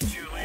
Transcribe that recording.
Julie.